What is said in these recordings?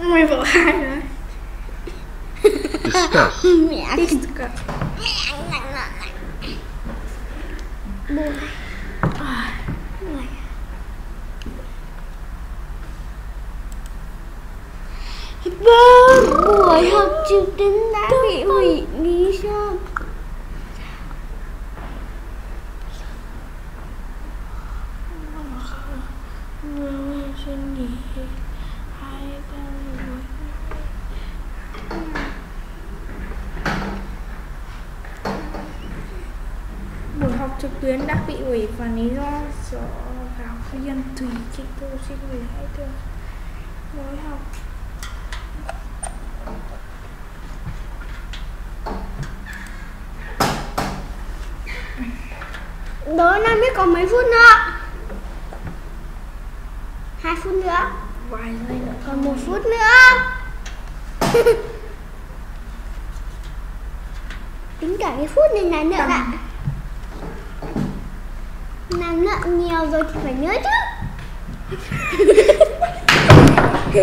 Mày bỏ hai rồi. Discuss. mẹ Discuss. buồn Vâng, buổi học trực tuyến đã bị hủy lý Xin nghỉ hai, ba buổi. Buổi học trực tuyến đã bị hủy và lý do do giáo viên tùy chị tôi xin hủy hai được buổi học. Đó năm biết còn mấy phút nữa. Hai phút nữa. Còn một phút. Nữa. Tính cả cái phút này là nữa ạ Làm nợ nhiều rồi thì phải nhớ chứ.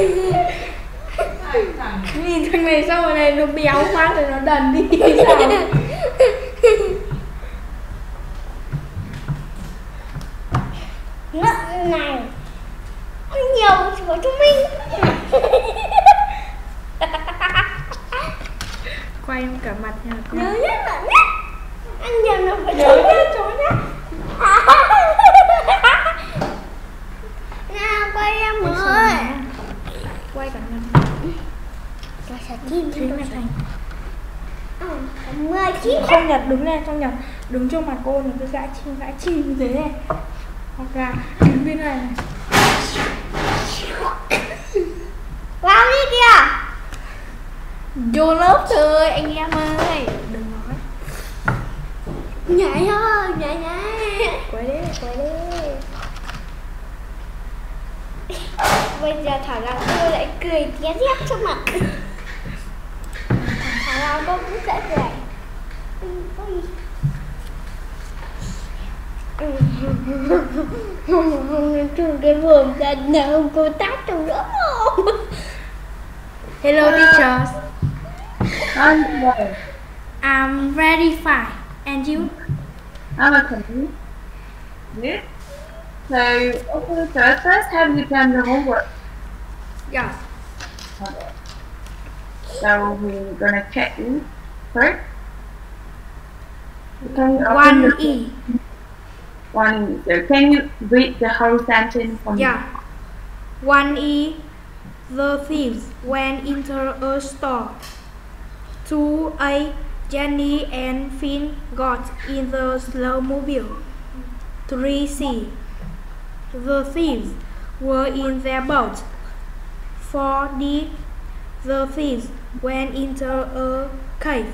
Nhìn thằng này sao mà này nó béo quá rồi nó đần đi sao Nợ này Ăn nhiều thì phải thông minh Quay em cả mặt nha Nhớ nhất là nhất Ăn nhiều là phải trốn nhất trốn nhất Nào quay em ơi Quay cả mặt Cho sẽ tin Thế là thành Mười chín Không nhật đứng lên không nhật Đứng trước mặt cô nó cứ gãi chim gãi chim như thế này. Hoặc là đứng bên này này. Vào đi kìa. Vô lớp thôi anh em ơi. Đừng nói. Nhảy thôi nhảy nhảy. Quay đi quay đi. Bây giờ Thảo Long cô lại cười té dép cho mặt. Thảo Long cô cũng sẽ cười. Ừ, Từ cái buồm ra nào cô tát trong đó Hello teachers I'm well. I'm very fine And you? I'm okay. Yeah. So, okay, so first, have you done the homework? Yes Okay. So we're gonna check you first. One E One. So can you read the whole sentence for me? Yeah. One E. The thieves went into a store. Two A. Jenny and Finn got in the snowmobile. Three C. The thieves were in their boat. Four D. The thieves went into a cave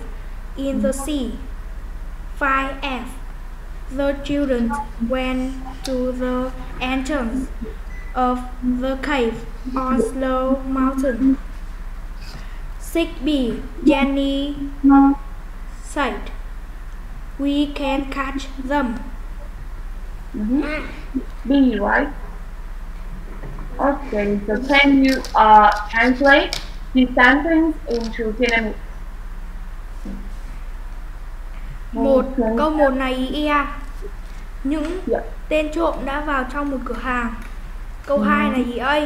in the sea. Five F. The children went to the entrance of the cave on Slow Mountain. 6b Jenny said, We can catch them. Mm-hmm. B, right? Okay, so can you uh, translate this sentence into Vietnamese? Một câu một này ý e. Những Dạ. tên trộm đã vào trong một cửa hàng. Câu 2 là ý A.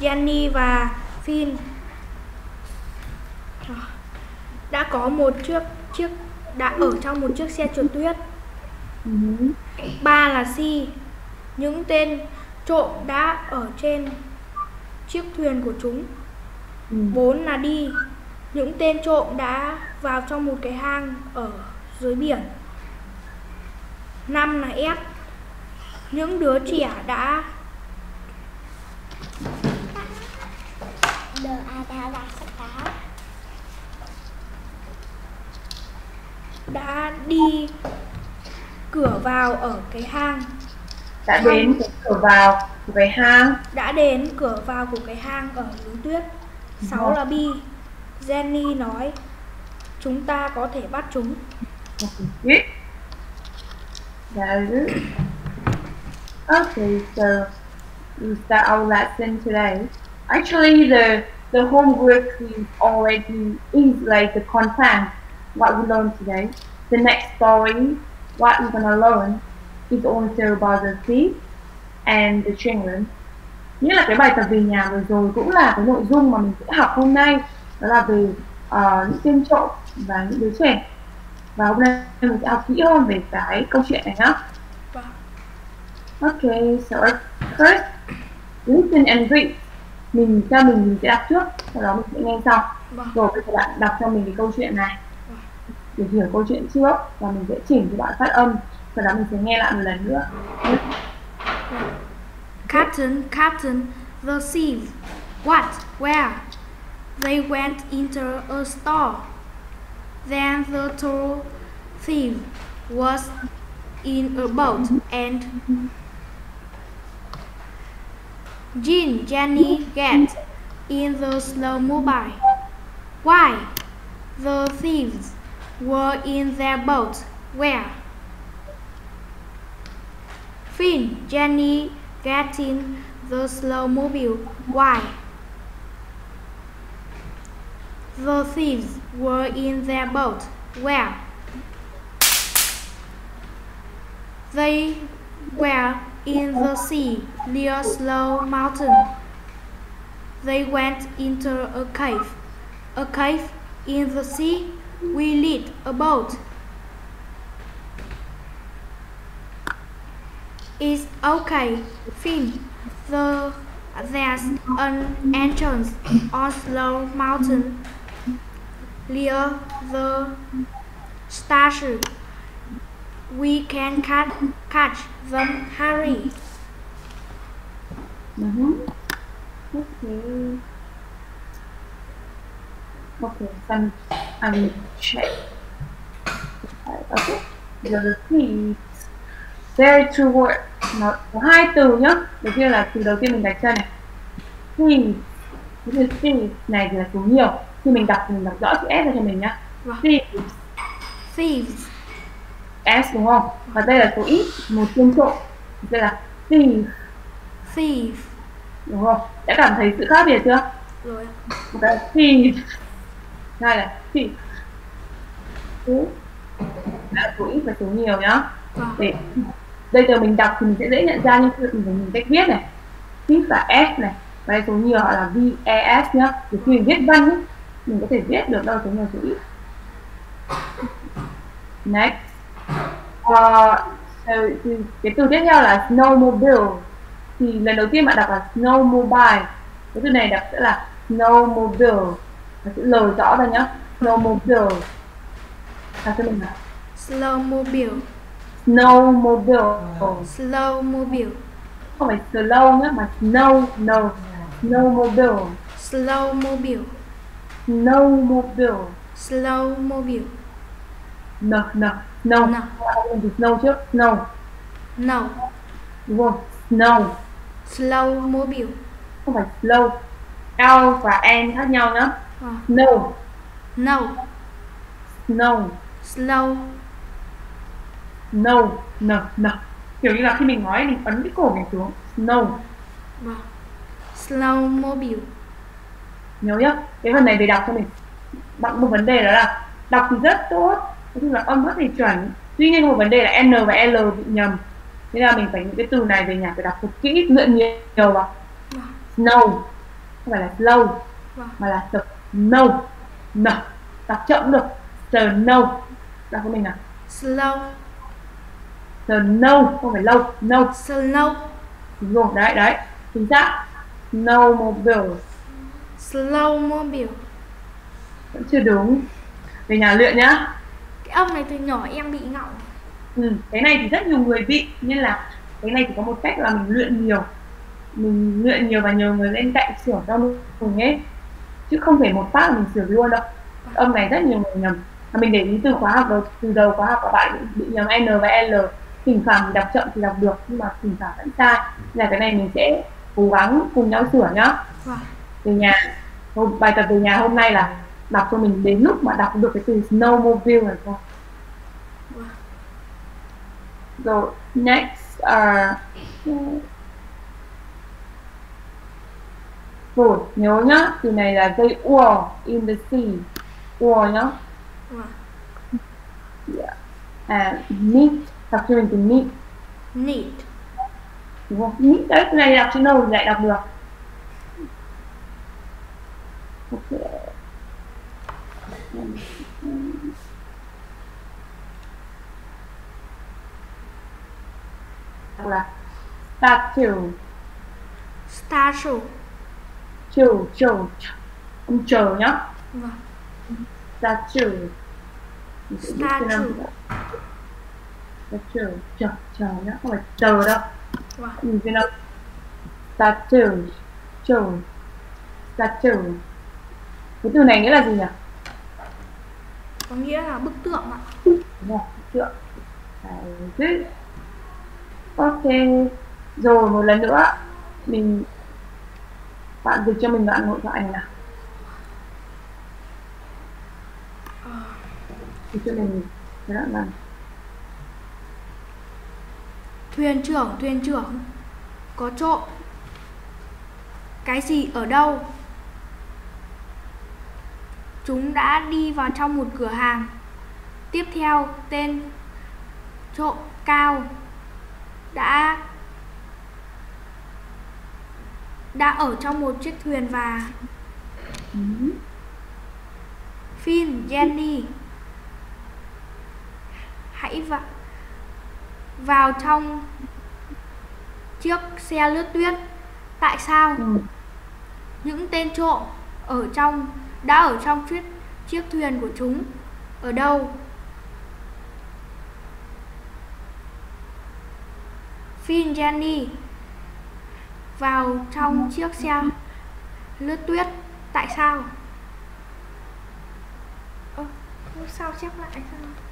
Jenny và Finn đã có một chiếc chiếc đã ở trong một chiếc xe trượt tuyết. Mhm. Ba là C. Những tên trộm đã ở trên chiếc thuyền của chúng. Ừ. 4 là đi. Những tên trộm đã vào trong một cái hang ở dưới biển. 5 là S. Những đứa trẻ đã đã đi cửa vào ở cái hang Đã đến cửa vào của cái hang. đã đến cửa vào của cái hang ở núi tuyết 6 là Bi Jenny nói chúng ta có thể bắt chúng Good. Very good. Okay, so we start our lesson today. Actually, the the homework is already is like the content what we learned today. The next story, what we're gonna learn, is also about the thief and the children. Nghĩa là cái bài tập về nhà vừa rồi cũng là cái nội dung mà mình sẽ học hôm nay đó là về uh, những tên trộm và những đứa trẻ và hôm nay mình sẽ học kỹ hơn về cái câu chuyện này nhá. Vâng. Okay, so first listen and read. Mình cho mình mình sẽ đọc trước, sau đó mình sẽ nghe sau. Vâng. Rồi bây giờ bạn đọc cho mình cái câu chuyện này Vâng. để hiểu câu chuyện trước và mình sẽ chỉnh cho bạn phát âm. Sau đó mình sẽ nghe lại một lần nữa. Captain, Captain, the thieves. What? Where? They went into a store. Then the two thief was in a boat and Jean, Jenny get in the snowmobile. Why? The thieves were in their boat. Where? Finn, Jenny get in the snowmobile. Why? The thieves were in their boat. Where? They were in the sea near Slow Mountain. They went into a cave. A cave in the sea. We lit a boat. It's okay, Finn. The, there's an entrance on Slow Mountain near the station. We can catch, catch them, Harry. huh. Okay. Okay, then I will check. Okay. The repeat. Very true word. Nó có hai từ nhá. Đầu tiên là từ đầu tiên mình đặt chân này. Thieves. Cái từ này thì là số nhiều. Khi mình đọc mình đọc rõ chữ S ra cho mình nhá. Vâng. Thieves. Thieves. S đúng không? Và đây là số ít, một tên trộm. Đây là thieves. Thief. đúng không? Đã cảm thấy sự khác biệt chưa? Rồi. một cái thì hai là thì số là số ít và số nhiều nhá Vâng. để bây giờ mình đọc thì mình sẽ dễ nhận ra nhưng khi mình phải nhìn cách viết này ít là s này và đây số nhiều họ là ves nhá thì khi mình viết văn ấy, mình có thể viết được đâu số nhiều số ít next. Uh, so, cái từ tiếp theo là snowmobile thì lần đầu tiên bạn đọc là snowmobile cái từ này đọc sẽ là snowmobile nó sẽ lời rõ ra nhá. Snowmobile đọc cho mình là Snowmobile. snowmobile Snowmobile. không phải slow nhá mà snow no snowmobile Snowmobile. Snowmobile Snowmobile. no no no No. mình từ snow trước snow No. đúng không snow Snowmobile. không phải slow L và N khác nhau nhá snow No. snow Slow. no no no kiểu như là khi mình nói mình ấn cái cổ mình xuống snow Vâng. Snowmobile. Nhớ nhá. Cái phần này để đọc cho mình. Bạn một vấn đề đó là đọc thì rất tốt nói chung là âm rất thì chuẩn. Tuy nhiên một vấn đề là n và l bị nhầm. Nên là mình phải những cái từ này về nhà phải đọc thật kỹ luyện nhiều vào. Snow không phải là slow mà là the no đọc chậm được. The no đọc cho mình nào. Slow. the no không phải lâu. No Slow. đúng rồi đấy đấy. Chính xác. Snowmobile Snowmobile. vẫn chưa đúng. Về nhà luyện nhá. Cái ông này từ nhỏ em bị ngọng. ừ, cái này thì rất nhiều người bị nên là cái này chỉ có một cách là mình luyện nhiều. Mình luyện nhiều và nhờ người bên cạnh sửa cho mình ấy. Chứ không thể một phát là mình sửa luôn đâu. Âm này rất nhiều người nhầm. Mà mình để ý từ khóa học đầu từ đầu khóa học các bạn bị, nhầm n và l. Thỉnh thoảng thì đọc chậm thì đọc được nhưng mà thỉnh thoảng vẫn sai. Là cái này mình sẽ cố gắng cùng nhau sửa nhá. Vâng. Về nhà hôm, bài tập về nhà hôm nay là đọc cho mình đến lúc mà đọc được cái từ snowmobile này thôi rồi next are Rồi, nhớ nhá, từ này là they were in the sea. Were nhá. Yeah. And meet, đọc cho mình từ meet, Need. đúng không? Meet, đấy, cái này đọc trên đâu lại đọc được. Ok. Đọc là statue, Statue. chiều, chiều, ông chờ nhá. Vâng. statue. Statue. Statue, chờ, chờ nhá, không phải chờ đâu. Vâng. Nhìn trên đâu? Statue, chờ, statue. Cái từ này nghĩa là gì nhỉ? Có nghĩa là bức tượng ạ. Đúng rồi, chưa? Đấy, Ok, rồi một lần nữa mình bạn dịch cho mình đoạn nội thoại này nào. Dịch cho mình cái đoạn này. Thuyền trưởng, thuyền trưởng. Có trộm. Cái gì ở đâu? Chúng đã đi vào trong một cửa hàng. Tiếp theo, tên trộm cao đã đã ở trong một chiếc thuyền và. Finn, Jenny hãy vào vào trong chiếc xe lướt tuyết. Tại sao? Ừ. Những tên trộm ở trong đã ở trong chiếc chiếc thuyền của chúng ở đâu? Finn, Jenny vào trong chiếc xe lướt tuyết. Tại sao? Ơ, sao chép lại sao?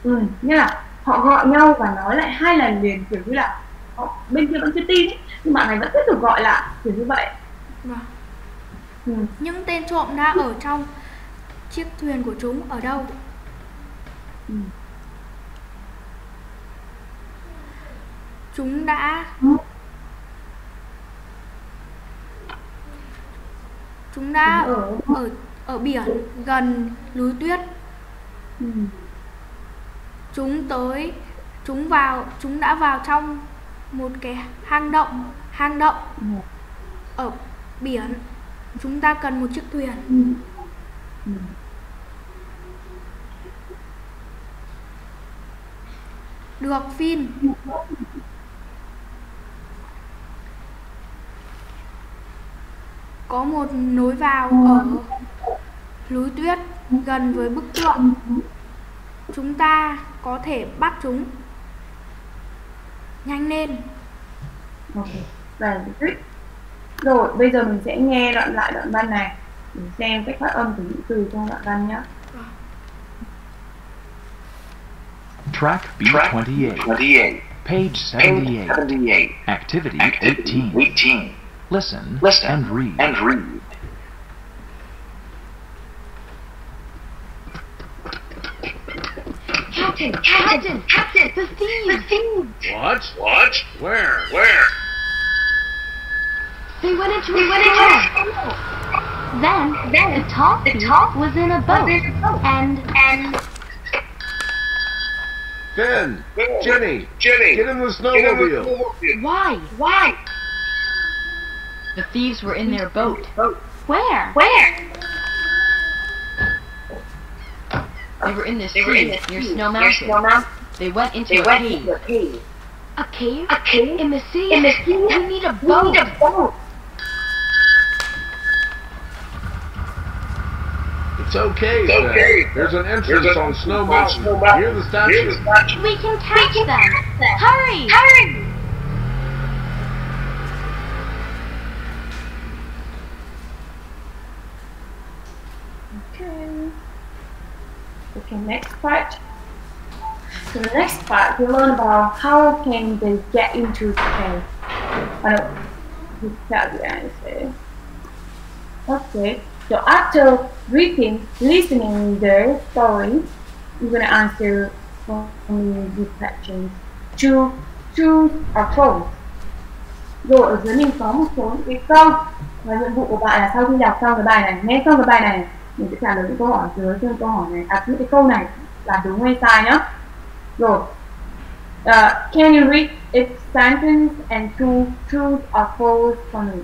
Ừ, nghĩa là họ gọi nhau và nói lại hai lần liền kiểu như là họ bên kia vẫn chưa tin ấy, nhưng bạn này vẫn tiếp tục gọi lại kiểu như vậy. Vâng. Ừ. Những tên trộm đã ở trong chiếc thuyền của chúng ở đâu? Ừ. Chúng đã Chúng đã ở ở ở ở biển gần núi tuyết. ừ. Chúng tới chúng vào chúng đã vào trong một cái hang động, hang động Ừ. ở biển. Chúng ta cần một chiếc thuyền. Ừ. Ừ. Được phim Có một nối vào ở núi tuyết gần với bức tượng. Chúng ta có thể bắt chúng. Nhanh lên. okay. Rồi, bây giờ mình sẽ nghe đoạn lại đoạn văn này để xem cách phát âm của những từ trong đoạn văn nhé. Track B28, 28. page Page 78, 78. activity Activity 18. 18. Listen Listen and read. and read. Captain, Captain, Captain, the thieves, the thieves. What? What? Where? Where? They went into a store. Then, then the top the top was in a boat, and and Finn, Jenny, Jenny, get in the get in the snowmobile. snowmobile. why why The thieves were in their boat. where where They were in this They were in tree the near sea, Snow near Mountain. Snow Mountain. They went into They a went cave. into a cave. a cave A cave in the sea in the sea. We need a We boat. need a boat. It's okay, It's okay. There's an entrance There's an on Snow on Mountain Snow Mountain. near the Near statue. the statue. We can catch them. them. Hurry! Hurry! Okay. Okay, next part. So the next part, we learn about how can they get into the cave. I know, you tell the answer. Okay, so after reading, listening the story, you're gonna answer only these questions. True, true or false. Rồi ở dưới mình có một số những cái câu và nhiệm vụ của bạn là sau khi đọc xong cái bài này nghe xong cái bài này mình sẽ trả lời những câu hỏi dưới trên câu hỏi này à những cái câu này là đúng hay sai nhá rồi uh, can you read its sentence and true true or false for me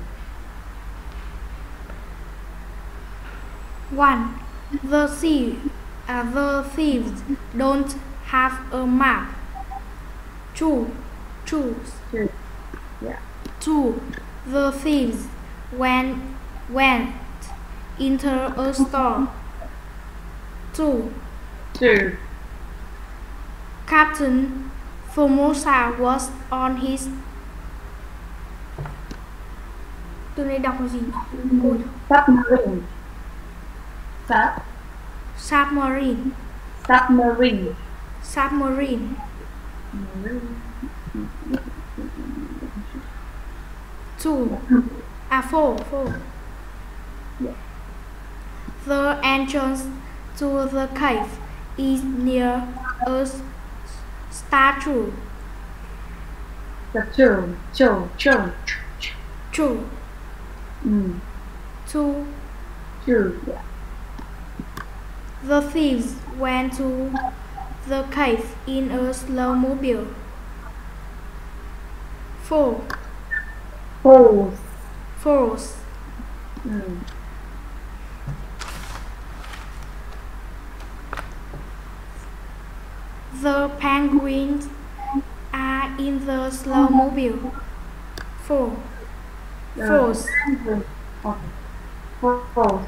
One, the thief, uh, the thieves don't have a map. Two, two, yeah two, the thieves went went into a store. Two, Two. Captain Formosa was on his này đọc là gì? Submarine Sub submarine. Submarine. Submarine. Two. Ah four four. The entrance to the cave is near a statue. The true true true two mm. two. True yeah the thieves went to the cave in a snowmobile four false false mm. The penguins are in the snowmobile. Four. Uh, False. penguin. okay Fa- false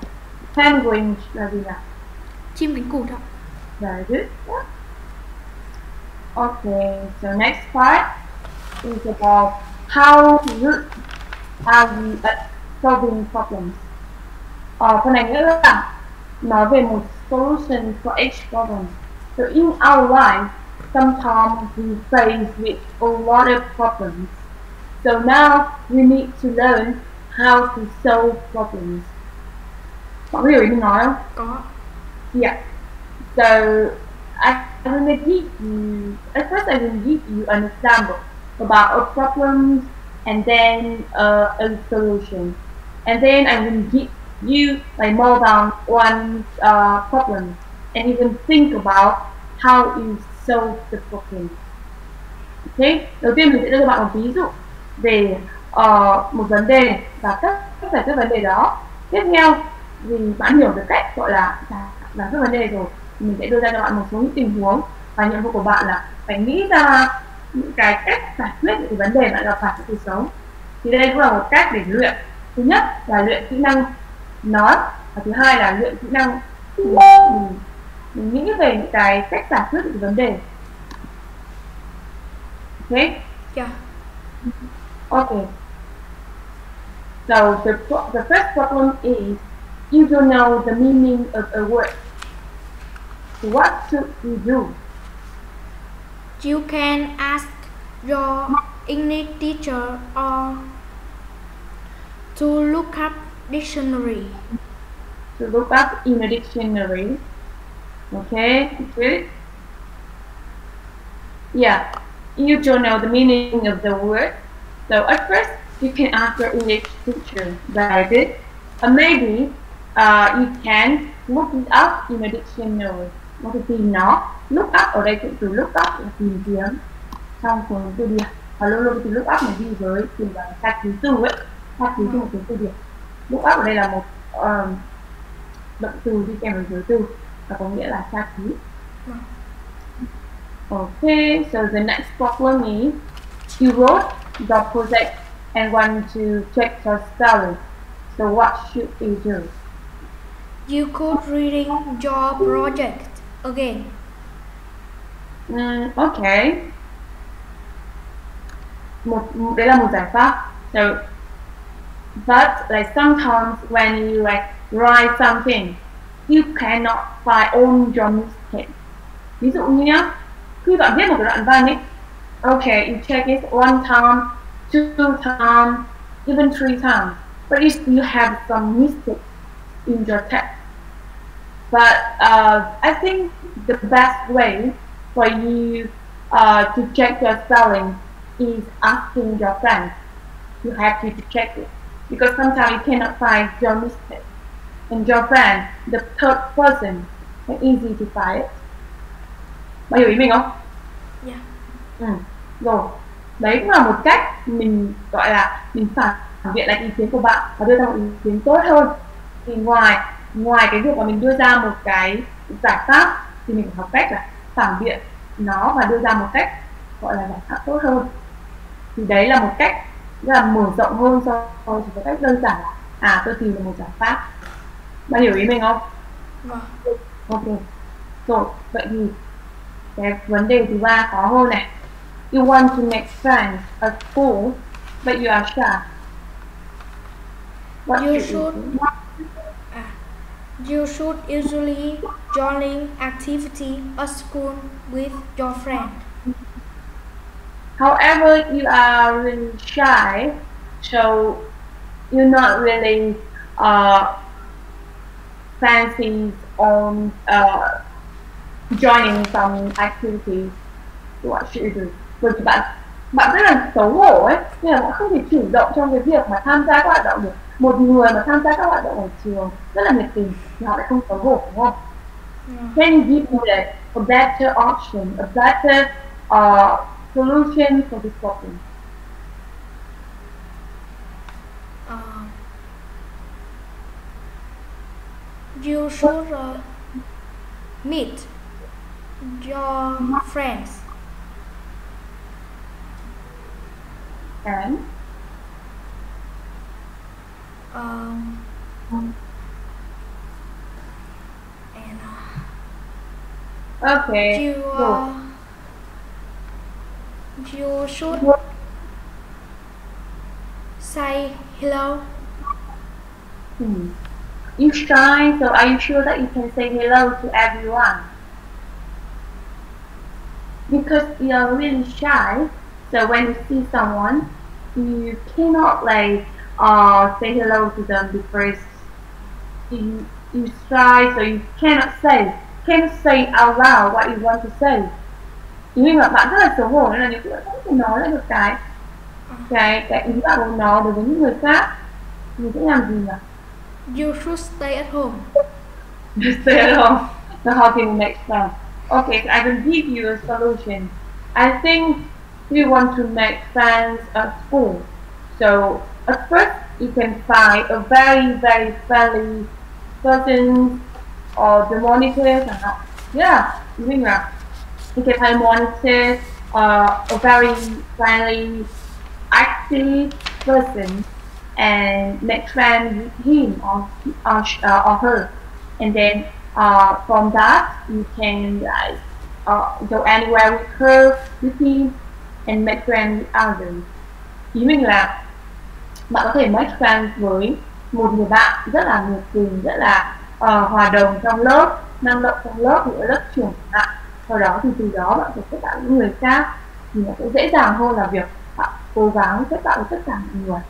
penguin là gì nào Chim cánh cụt ạ. Very good. Yeah. Okay, so next part is about how good are we at solving problems. Ờ, phần này nghĩa là nói về một solution for each problem. So in our life, sometimes we face with a lot of problems. So now we need to learn how to solve problems. Mọi người hiểu ý mình nói không? Có. Yeah. So I, I will give you at first I will give you an example about a problem and then uh, a solution. And then I will give you like more than one uh, problem and you think about how you solve the problem. Okay, đầu tiên mình sẽ đưa cho bạn một ví dụ về uh, một vấn đề và cách giải quyết vấn đề đó. Tiếp theo thì bạn hiểu được cách gọi là giải giải quyết vấn đề rồi. Mình sẽ đưa ra cho bạn một số những tình huống. Và nhiệm vụ của bạn là phải nghĩ ra những cái cách giải quyết những cái vấn đề bạn gặp phải trong cuộc sống. Thì đây cũng là một cách để luyện. Thứ nhất là luyện kỹ năng nói. Và thứ hai là luyện kỹ năng mình, nghĩ về những cái cách giải quyết những vấn đề. Ok? Yeah. Okay. So the the first problem is you don't know the meaning of a word. What should you do? You can ask your English teacher or to look up dictionary. To look up in a dictionary. Okay, good. Yeah, you don't know the meaning of the word. So at first you can ask your English teacher. Very good. Or maybe uh, you can look it up in a dictionary. Nó phải tìm nó. Look up ở đây cũng từ look up là tìm kiếm trong cuốn từ điển. Và luôn luôn từ look up này đi với từ à, là tra thứ từ ấy. Tra thứ trong cuốn từ điển. Look up ở đây là một uh, động từ đi kèm với giới từ và có nghĩa là tra cứu. Okay, so the next problem is you wrote the project and want to check your spelling. So what should you do? You could reading your project again. Mm, okay. Một, đấy là một giải pháp. So, but like sometimes when you like write something, you cannot find own your mistakes. Ví dụ như nhá, khi bạn viết một cái đoạn văn ấy, okay, you check it one time, two time, even three times. But if you have some mistake in your text, but uh, I think the best way for you uh, to check your spelling is asking your friends. You have to, to check it. because sometimes you cannot find your mistake. And your friend, the third person, it's easy to find it. Bạn hiểu ý mình không? Yeah. Ừ. Rồi, đấy cũng là một cách mình gọi là mình phản biện lại ý kiến của bạn và đưa ra một ý kiến tốt hơn. Thì ngoài ngoài cái việc mà mình đưa ra một cái giải pháp thì mình phải học cách là phản biện nó và đưa ra một cách gọi là giải pháp tốt hơn. Thì đấy là một cách là mở rộng hơn so với có cách đơn giản là à tôi tìm được một giải pháp. Bạn hiểu ý mình không? Vâng. ok. Rồi vậy thì cái vấn đề thứ ba khó hơn này. You want to make friends at school but you are shy. What You should you should- do? You should usually join activity at school with your friend. However, you are really shy, so you're not really uh, fancy on uh, joining some activities. What should you do? Vì bạn bạn rất là xấu hổ ấy, nên là bạn không thể chủ động trong cái việc mà tham gia các hoạt động được. Một người mà tham gia các hoạt động ở trường rất là nhiệt tình thì họ lại không xấu hổ đúng không? Yeah. Can you give me a, a better option, a better uh, solution for this problem? Um, you should uh, meet your friends And um, and uh, okay, you so uh, you should say hello? Hmm. you shy, so are you sure that you can say hello to everyone? Because you're really shy, so when you see someone, you cannot like uh, say hello to them because you you shy, so you cannot say can't say out loud what you want to say. Mình là bạn rất là xấu hổ nên là những cái bạn không thể nói ra được cái cái cái ý bạn muốn nói đối với những người khác. Mình sẽ làm gì nhỉ? you should stay at home Just stay at home. So how can we make sense? Okay, so I will give you a solution. I think we want to make friends at school. So at first you can find a very very friendly person or the monitor chẳng hạn. Yeah, you think that you can find monitor uh, a very friendly, active person and make friends with him or or, uh, or her, and then uh, from that you can like uh, go anywhere with her, with him, and make friends with others. Mình là bạn có thể make friends với một người bạn rất là nhiệt tình, rất là uh, hòa đồng trong lớp, năng động trong lớp, giữa lớp trưởng bạn. Sau đó thì từ đó bạn sẽ kết bạn với người khác. Thì nó sẽ dễ dàng hơn là việc bạn cố gắng kết bạn với tất cả mọi người.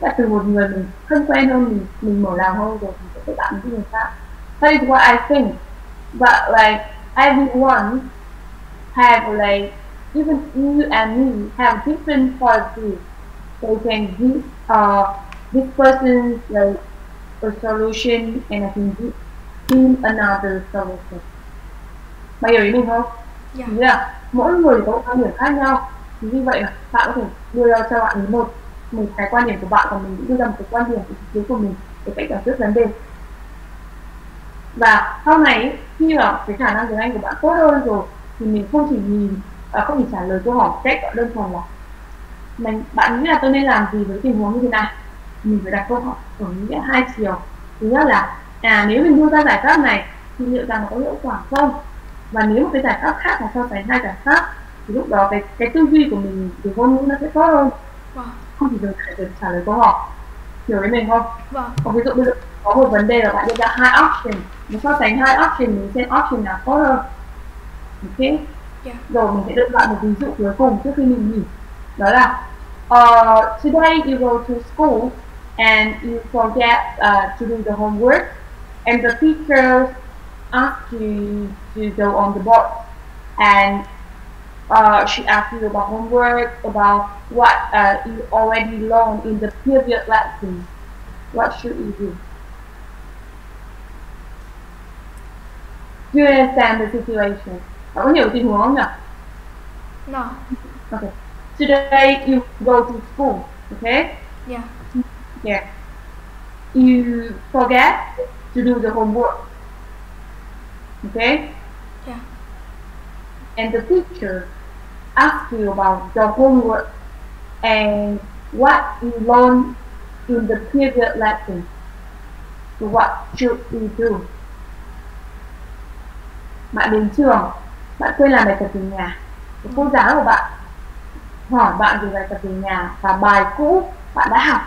Và từ một người mình thân quen hơn mình mình mở lòng hơn rồi mình sẽ kết bạn với người khác. That is what I think but like everyone have like even you and me have different point of view they can give uh this person like a solution and I can give him another solution. Mày hiểu ý mình không? yeah Ý là mỗi người có quan điểm khác nhau. Thì như vậy là bạn có thể đưa ra cho bạn một một cái quan điểm của bạn còn mình cũng đưa ra một cái quan điểm của ý của mình để cách giải quyết vấn đề. Và sau này khi mà cái khả năng tiếng Anh của bạn tốt hơn rồi thì mình không chỉ nhìn à, không chỉ trả lời câu hỏi cách đơn thuần là mình bạn nghĩ là tôi nên làm gì với tình huống như thế này? Mình phải đặt câu hỏi ở nghĩa hai chiều. Thứ nhất là à nếu mình đưa ra giải pháp này thì liệu rằng nó có hiệu quả không? Và nếu một cái giải pháp khác mà so sánh hai giải pháp thì lúc đó cái cái tư duy của mình về ngôn ngữ nó sẽ tốt hơn. Vâng. Không chỉ được trả lời, trả lời câu hỏi. Hiểu với mình không? Vâng. Còn ví dụ bây giờ có một vấn đề là bạn đưa ra hai option. Mình so sánh hai option mình xem option nào tốt hơn. Ok? Yeah. rồi mình sẽ đưa bạn một ví dụ cuối cùng trước khi mình nghỉ đó là uh, today you go to school and you forget uh, to do the homework and the teacher asks you to go on the board and uh, she asked you about homework, about what uh, you already learned in the previous lesson. What should you do? Do you understand the situation? Bạn có hiểu tình huống không nhỉ? No. Okay. Today you go to school, okay? Yeah. Yeah. You forget to do the homework. Okay? Yeah. And the teacher asks you about the homework and what you learned in the previous lesson. So what should we do? Bạn đến trường, bạn quên làm bài tập về nhà. Cô giáo của bạn hỏi bạn về bài tập về nhà và bài cũ bạn đã học.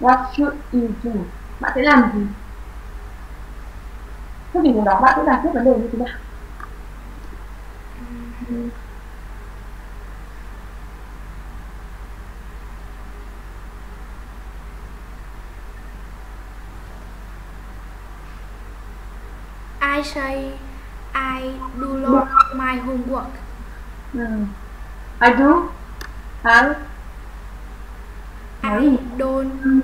What should you do? Bạn sẽ làm gì? Trong tình huống đó bạn sẽ giải quyết vấn đề như thế nào? I say I do not my homework. Hmm. I do. I I don't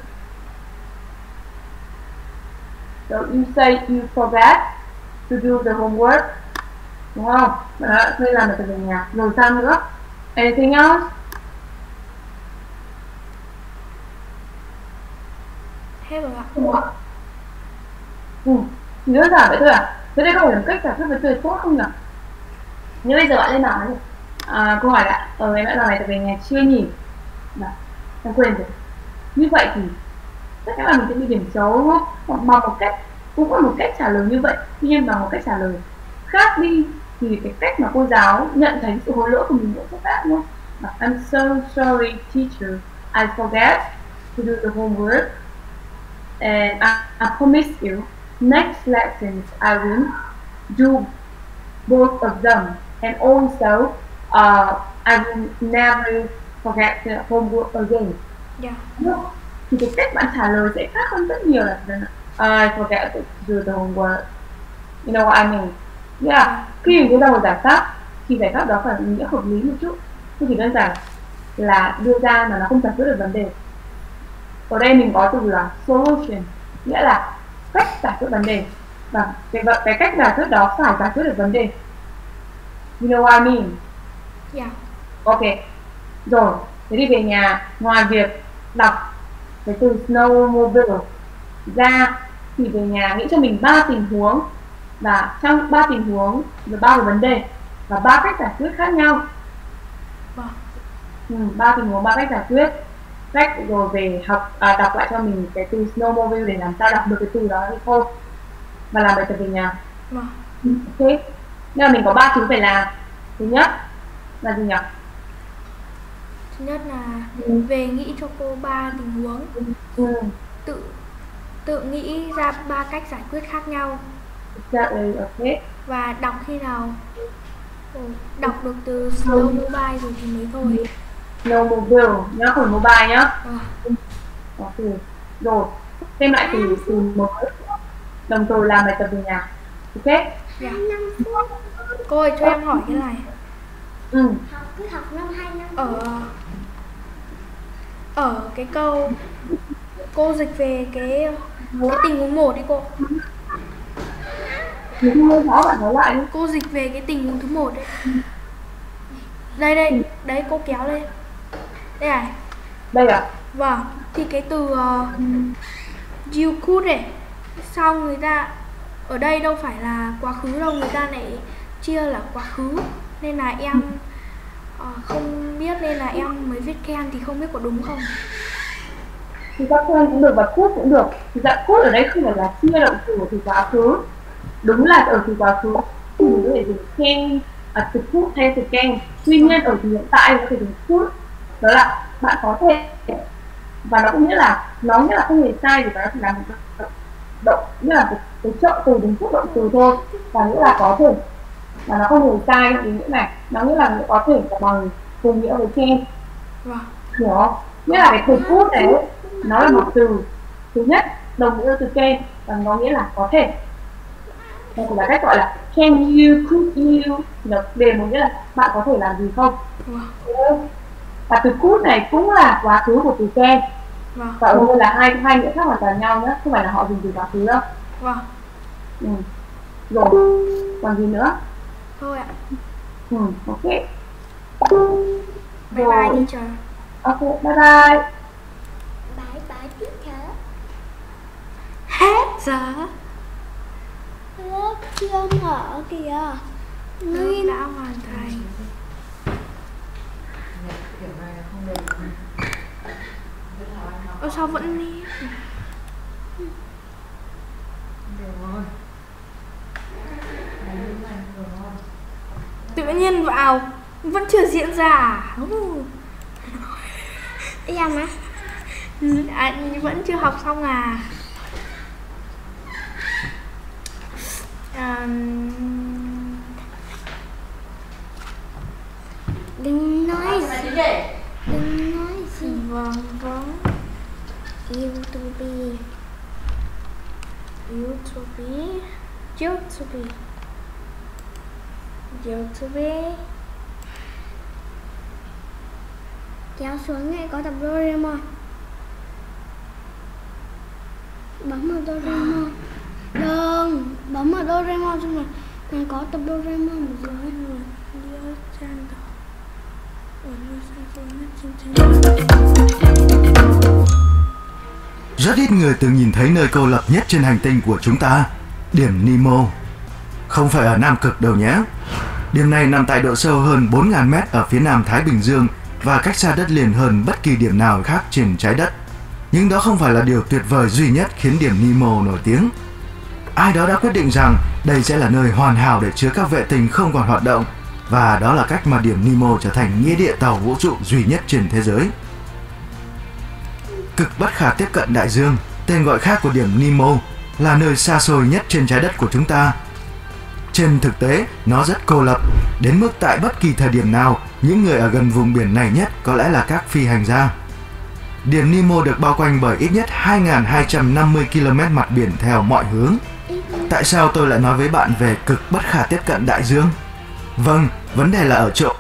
So you say you forget to do the homework. Đúng không? Đã quên làm tập về nhà. Rồi sao nữa? Anything else? hết rồi ạ. Ừ. Chỉ đơn giản vậy thôi à? Thế đây không phải là cách giải quyết vấn đề tốt không nhỉ? Như bây giờ bạn lên nói đi. À, câu hỏi là ở em đã làm bài tập về nhà chưa nhỉ? đã em quên rồi. Như vậy thì chắc chắn là mình sẽ bị điểm xấu đúng không? Hoặc bằng một cách cũng có một cách trả lời như vậy tuy nhiên bằng một cách trả lời khác đi thì cái cách mà cô giáo nhận thấy sự hối lỗi của mình cũng sẽ khác đúng không? I'm so sorry teacher I forget to do the homework and I, I promise you next lessons I will do both of them and also uh, I will never forget the homework again. Dạ. No. thì cái cách bạn trả lời sẽ khác hơn rất nhiều là I forget to do the homework. You know what I mean? Yeah khi mình đưa ra một giải pháp thì giải pháp đó phải nghĩa hợp lý một chút. Không chỉ đơn giản là đưa ra mà nó không giải quyết được vấn đề. Ở đây mình có từ là solution nghĩa là cách giải quyết vấn đề. Và cái cái cách giải quyết đó phải giải quyết được vấn đề. You know what I mean Dạ. Ok. Rồi, thế đi về nhà, ngoài việc đọc cái từ snowmobile ra thì về nhà nghĩ cho mình ba tình huống và trong ba tình huống rồi ba cái vấn đề và ba cách giải quyết khác nhau. Vâng. Ừ, ba tình huống ba cách giải quyết cách rồi về học à, đọc lại cho mình cái từ snowmobile để làm sao đọc được cái từ đó thì thôi và làm bài tập về nhà Vâng. ok nên là mình có ba thứ phải làm thứ nhất là gì nhỉ Thứ nhất là Ừ. về nghĩ cho cô ba tình huống, ừ. tự tự nghĩ ra ba cách giải quyết khác nhau Exactly, okay. và đọc khi nào ừ, đọc được từ slow mobile rồi thì mới thôi. No mobile, nhá, khỏi mobile nhá. Vâng. Ok. Rồi, xem lại từ từ mới. Đồng thời làm bài tập về nhà. Ok? Dạ. Cô ơi cho em hỏi cái này. Ừ. học cứ học năm hai năm Ở ở cái câu cô dịch về cái cái tình huống một đi cô. Thì không hơi khó bạn nói lại. Cô dịch về cái tình huống thứ một đấy. Đây đây, đấy cô kéo lên. Đây này. Đây à? Vâng, thì cái từ uh, you could này Xong người ta Ở đây đâu phải là quá khứ đâu Người ta lại chia là quá khứ nên là em uh, không biết Nên là em mới viết khen thì không biết có đúng không Thì các khen cũng được và cút cũng được. Thì dạ cút ở đây không phải là chia động từ ở từ quá khứ. Đúng là ở từ quá khứ. Thì mình có thể dùng khen à, từ cút hay từ khen Tuy nhiên ở từ hiện tại có thể dùng cút. Đó là bạn có thể và nó cũng nghĩa là nó nghĩa là không hề sai vì nó chỉ là một động, động nghĩa là một cái trợ từ đến phút động từ thôi và nghĩa là có thể và nó không hề sai trong ý nghĩa này. Nó nghĩa là có thể là bằng cùng nghĩa với trên Vâng, hiểu không? Nghĩa là cái từ phút này nó là một từ. Thứ nhất đồng nghĩa từ trên và nó nghĩa là có thể. Đây cũng là cách gọi là can you could you? Nó về một nghĩa là bạn có thể làm gì không? Vâng. và từ could này cũng là quá khứ của từ can Vâng. và ở đây là hai hai nghĩa khác hoàn toàn nhau nhé. Không phải là họ dùng từ quá khứ đâu. Vâng. ừ. rồi còn gì nữa Thôi ạ. ừ, ok Bye bye teacher. ok bye bye Bye bye teacher. Hết giờ. Lớp chưa mở kìa. Nó đã hoàn thành. Ơ sao vẫn đi? Tự nhiên vào vẫn chưa diễn ra à? Ừ. Đi ra mà. à vẫn chưa học xong à Ờm, Đừng nói gì. Đừng nói gì. vâng vâng YouTube. youtube youtube youtube Kéo xuống ngay có tập Doraemon. Bấm vào Doraemon. Đừng, bấm vào Doraemon xong rồi. Này có tập Doraemon một rồi. Trang đó Rất ít người từng nhìn thấy nơi cô lập nhất trên hành tinh của chúng ta, điểm Nemo. Không phải ở Nam Cực đâu nhé. Điểm này nằm tại độ sâu hơn 4.000 mét ở phía nam Thái Bình Dương và cách xa đất liền hơn bất kỳ điểm nào khác trên trái đất. Nhưng đó không phải là điều tuyệt vời duy nhất khiến điểm Nemo nổi tiếng. Ai đó đã quyết định rằng đây sẽ là nơi hoàn hảo để chứa các vệ tinh không còn hoạt động và đó là cách mà điểm Nemo trở thành nghĩa địa tàu vũ trụ duy nhất trên thế giới. Cực bất khả tiếp cận đại dương, tên gọi khác của điểm Nemo, là nơi xa xôi nhất trên trái đất của chúng ta. Trên thực tế, nó rất cô lập, đến mức tại bất kỳ thời điểm nào, những người ở gần vùng biển này nhất có lẽ là các phi hành gia. Điểm Nemo được bao quanh bởi ít nhất 2.250 km mặt biển theo mọi hướng. Tại sao tôi lại nói với bạn về cực bất khả tiếp cận đại dương? Vâng, vấn đề là ở chỗ